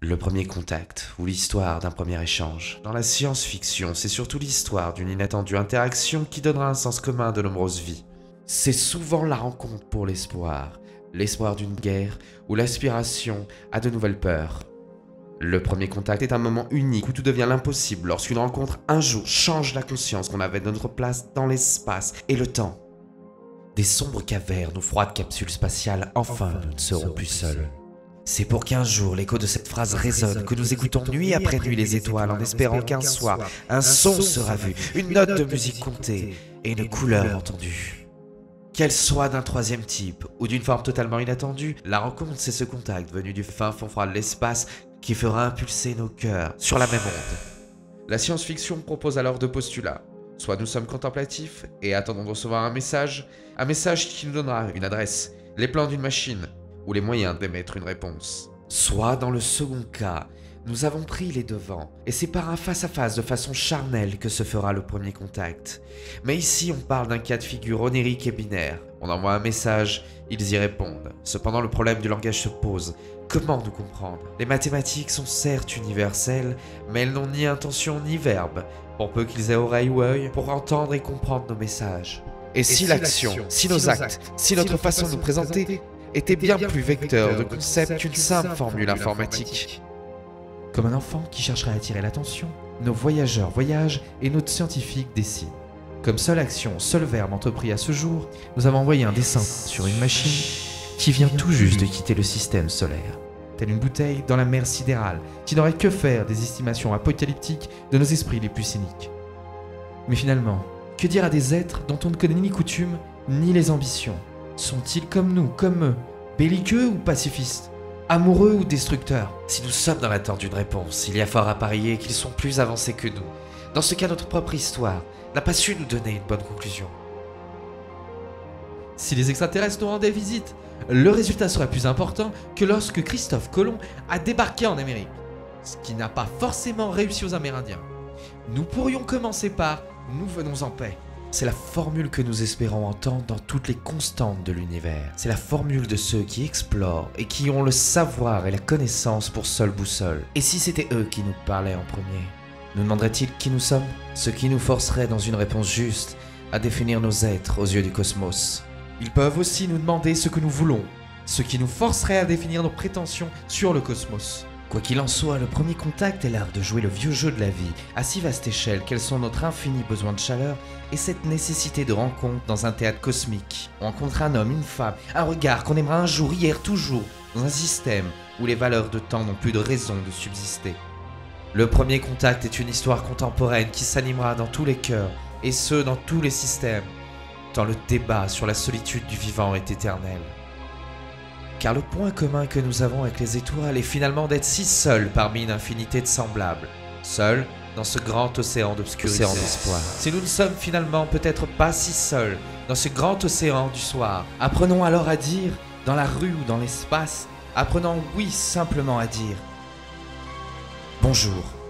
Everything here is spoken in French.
Le premier contact, ou l'histoire d'un premier échange. Dans la science-fiction, c'est surtout l'histoire d'une inattendue interaction qui donnera un sens commun de nombreuses vies. C'est souvent la rencontre pour l'espoir, l'espoir d'une guerre ou l'aspiration à de nouvelles peurs. Le premier contact est un moment unique où tout devient l'impossible lorsqu'une rencontre un jour change la conscience qu'on avait de notre place dans l'espace et le temps. Des sombres cavernes ou froides capsules spatiales, enfin, nous ne serons plus seuls. C'est pour qu'un jour l'écho de cette phrase résonne, que nous écoutons nuit après nuit les étoiles en espérant qu'un soir, un son sera vu, une note de musique comptée et une couleur entendue. Qu'elle soit d'un troisième type ou d'une forme totalement inattendue, la rencontre c'est ce contact venu du fin fond froid de l'espace qui fera impulser nos cœurs sur la même onde. La science-fiction propose alors deux postulats. Soit nous sommes contemplatifs et attendons de recevoir un message, un message qui nous donnera une adresse, les plans d'une machine, ou les moyens d'émettre une réponse. Soit dans le second cas, nous avons pris les devants, et c'est par un face-à-face de façon charnelle que se fera le premier contact. Mais ici, on parle d'un cas de figure onérique et binaire. On envoie un message, ils y répondent. Cependant, le problème du langage se pose. Comment nous comprendre? Les mathématiques sont certes universelles, mais elles n'ont ni intention ni verbe, pour peu qu'ils aient oreille ou œil, pour entendre et comprendre nos messages. Et, si, l'action, si nos actes, si notre façon de nous présenter était bien plus vecteur de concept qu'une simple formule informatique. Comme un enfant qui chercherait à attirer l'attention, nos voyageurs voyagent et notre scientifique dessine. Comme seule action, seul verbe entrepris à ce jour, nous avons envoyé un dessin sur une machine qui vient tout juste de quitter le système solaire. Telle une bouteille dans la mer sidérale, qui n'aurait que faire des estimations apocalyptiques de nos esprits les plus cyniques. Mais finalement, que dire à des êtres dont on ne connaît ni coutume ni les ambitions? Sont-ils comme nous, comme eux, belliqueux ou pacifistes Amoureux ou destructeurs? Si nous sommes dans l'attente d'une réponse, il y a fort à parier qu'ils sont plus avancés que nous. Dans ce cas, notre propre histoire n'a pas su nous donner une bonne conclusion. Si les extraterrestres nous rendaient visite, le résultat serait plus important que lorsque Christophe Colomb a débarqué en Amérique, ce qui n'a pas forcément réussi aux Amérindiens. Nous pourrions commencer par Nous venons en paix. C'est la formule que nous espérons entendre dans toutes les constantes de l'univers. C'est la formule de ceux qui explorent et qui ont le savoir et la connaissance pour seule boussole. Et si c'était eux qui nous parlaient en premier Nous demanderaient-ils qui nous sommes? Ce qui nous forcerait dans une réponse juste à définir nos êtres aux yeux du cosmos. Ils peuvent aussi nous demander ce que nous voulons, ce qui nous forcerait à définir nos prétentions sur le cosmos. Quoi qu'il en soit, le premier contact est l'art de jouer le vieux jeu de la vie, à si vaste échelle quels sont notre infini besoin de chaleur et cette nécessité de rencontre dans un théâtre cosmique? On rencontre un homme, une femme, un regard qu'on aimera un jour, hier, toujours, dans un système où les valeurs de temps n'ont plus de raison de subsister. Le premier contact est une histoire contemporaine qui s'animera dans tous les cœurs, et ce, dans tous les systèmes, tant le débat sur la solitude du vivant est éternel car le point commun que nous avons avec les étoiles est finalement d'être si seuls parmi une infinité de semblables, seuls dans ce grand océan d'obscurité d'espoir. Si nous ne sommes finalement peut-être pas si seuls dans ce grand océan du soir, apprenons alors à dire, dans la rue ou dans l'espace, apprenons oui simplement à dire Bonjour.